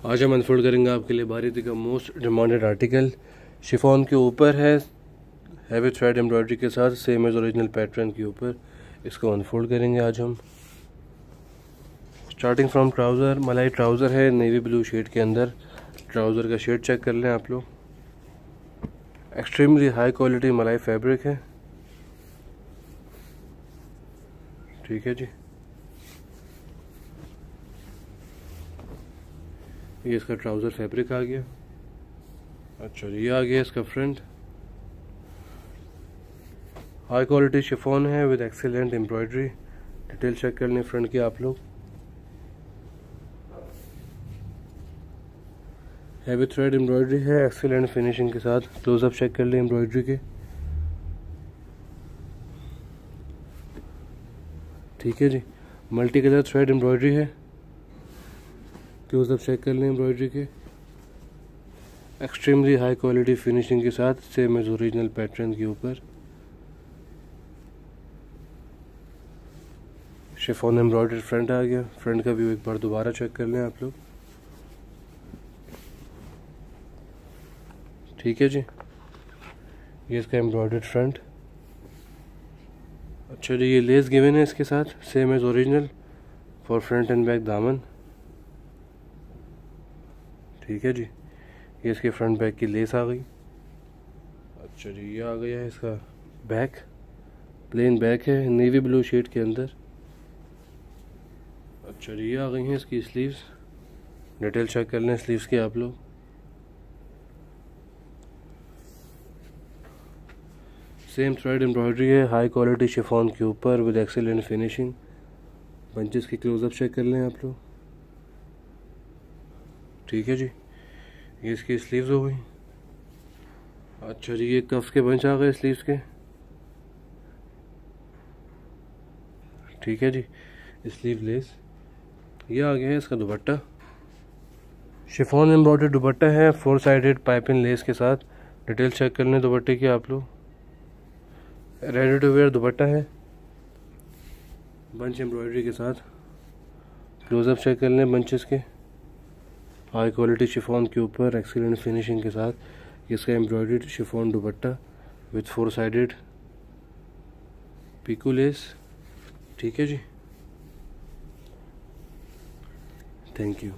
आज हम अनफोल्ड करेंगे आपके लिए बारीती का मोस्ट डिमांडेड आर्टिकल शिफॉन के ऊपर है हैवी थ्रेड एम्ब्रॉयडरी के साथ सेम एज ओरिजिनल पैटर्न के ऊपर। इसको अनफोल्ड करेंगे आज हम। स्टार्टिंग फ्रॉम ट्राउज़र मलाई ट्राउज़र है नेवी ब्लू शेड के अंदर। ट्राउज़र का शेड चेक कर लें आप लोग। एक्सट्रीमली हाई क्वालिटी मलाई फैब्रिक है। ठीक है जी। ये इसका ट्राउज़र फैब्रिक आ गया। अच्छा ये आ गया इसका फ्रंट। हाई क्वालिटी शिफोन है with excellent embroidery detail check कर लें फ्रंट की आप लोग। हैवी थ्रेड एम्ब्रॉयडरी है एक्सीलेंट फिनिशिंग के साथ। क्लोजअप चेक कर लें एम्ब्रॉयडरी के। ठीक है जी। मल्टी कलर थ्रेड एम्ब्रॉयडरी है। क्लोजअप चेक कर लें एम्ब्रॉयडरी के। एक्सट्रीमली हाई क्वालिटी फिनिशिंग के साथ सेम एज ओरिजिनल पैटर्न के ऊपर। शिफोन एम्ब्रॉयडरी फ्रंट आ गया। फ्रंट का व्यू एक बार दोबारा चेक कर लें आप लोग। ठीक है जी? ये इसका एम्ब्रॉयडर्ड फ्रंट अच्छा जी, ये लेस गिवन है इसके साथ same as original for front and back दामन। ठीक है जी। ये इसके फ्रंट बैक की लेस आ गई। अच्छा जी ये आ गया है इसका। बैक प्लेन बैक है नेवी ब्लू शेड के अंदर। अच्छा जी ये आ गई हैं इसकी स्लीव्स डिटेल चेक कर लें स्लीव्स के आप लोग। सेम थ्रेड एम्ब्रॉयडरी है हाई क्वालिटी शिफॉन के ऊपर विद एक्सेलेंट फिनिशिंग बंचेस की क्लोजअप चेक कर लें आप लोग। ठीक है जी। ये इसकी स्लीव्स हो गई। अच्छा जी, ये कफ्स के बंच आ गए स्लीव्स के। ठीक है जी स्लीव लेस ये आ गया है इसका दुपट्टा। शिफॉन एम्ब्रॉयडरी दुपट्टा है फोर साइडेड पाइपिंग लेस के साथ। डिटेल चेक कर लें दुपट्टे की आप लोग। रेडी टू वेयर दुपट्टा है। बंच एम्ब्रॉयडरी के साथ। क्लोजअप चेक कर लें बंचेस के। हाई क्वालिटी शिफॉन के ऊपर एक्सीलेंट फिनिशिंग के साथ इसका embroidered chiffon dupatta with four sided picot lace ठीक है जी? Thank you